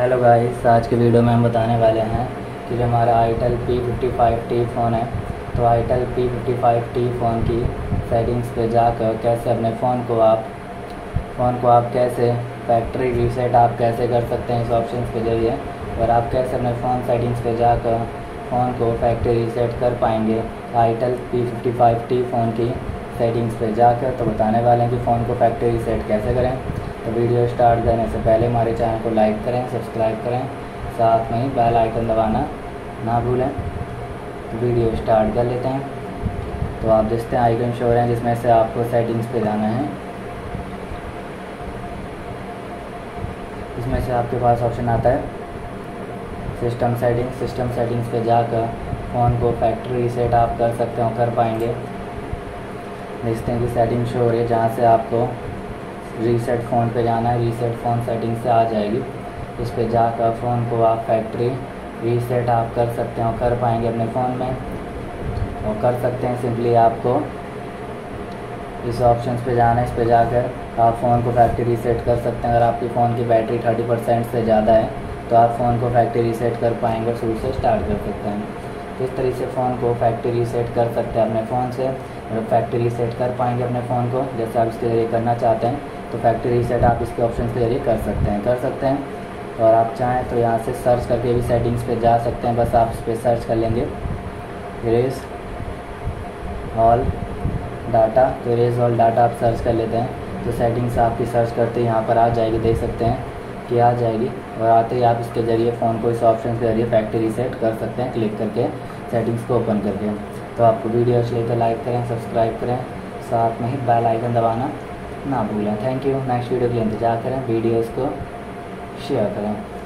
Hello guys आज के video में हम बताने वाले हैं कि जो हमारा itel P fifty five T phone है तो itel P fifty five T phone की सेटिंग्स पे जाकर कैसे अपने फ़ोन को आप फ़ोन को आप कैसे फैक्ट्री रीसेट आप कैसे कर सकते हैं इस ऑप्शन के ज़रिए, और आप कैसे अपने फ़ोन सेटिंग्स पे जाकर फ़ोन को फैक्ट्री रीसेट कर पाएँगे itel P fifty five T phone की सेटिंग्स पे जाकर तो बताने वाले हैं कि फ़ोन को फैक्ट्री रीसेट कैसे करें। तो वीडियो स्टार्ट करने से पहले हमारे चैनल को लाइक करें, सब्सक्राइब करें, साथ में ही बेल आइकन दबाना ना भूलें। तो वीडियो स्टार्ट कर लेते हैं। तो आप देखते हैं आइकन शो रहे हैं जिसमें से आपको सेटिंग्स पे जाना है। इसमें से आपके पास ऑप्शन आता है सिस्टम सेटिंग्स सिस्टम सेटिंग्स पे जाकर फ़ोन को फैक्ट्री रीसेट आप कर सकते हो, कर पाएँगे। देखते हैं कि सेटिंग शो हो रही है जहाँ से आपको रीसेट फ़ोन पे जाना है रीसेट फ़ोन सेटिंग से आ जाएगी। इस पर जाकर फ़ोन को आप फैक्ट्री रीसेट आप कर सकते हो, कर पाएँगे अपने फ़ोन में। और कर सकते हैं सिंपली आपको इस ऑप्शन पे जाना है। इस पर जाकर आप फ़ोन को फैक्ट्री रीसेट कर सकते हैं। अगर आपकी फ़ोन की बैटरी थर्टी परसेंट से ज़्यादा है तो आप फ़ोन को फैक्ट्री रीसेट कर पाएँगे और शुरू से स्टार्ट कर सकते हैं। तो इस तरीके से फ़ोन को फैक्ट्री रीसेट कर सकते हैं अपने फ़ोन से। फैक्ट्री रीसेट कर पाएँगे अपने फ़ोन को, जैसे आप इसके ज़रिए करना चाहते हैं। तो फैक्ट्री रीसेट आप इसके ऑप्शन के ज़रिए कर सकते हैं, कर सकते हैं। और आप चाहें तो यहाँ से सर्च करके भी सेटिंग्स पे जा सकते हैं, बस आप इस पर सर्च कर लेंगे। इरेज ऑल डाटा तो इरेज ऑल डाटा आप सर्च कर लेते हैं। तो सेटिंग्स आपकी सर्च करते यहाँ पर आ जाएगी, देख सकते हैं कि आ जाएगी। और आते ही आप इसके ज़रिए फ़ोन को इस ऑप्शन के ज़रिए फैक्ट्री रीसेट कर सकते हैं क्लिक करके सेटिंग्स को ओपन करके। तो आपको वीडियो अच्छी लगे तो लाइक करें सब्सक्राइब करें। साथ में ही बेल आइकन दबाना। ना भूलें। थैंक यू नेक्स्ट वीडियो के लिए इंतज़ार करें। वीडियोज़ को शेयर करें।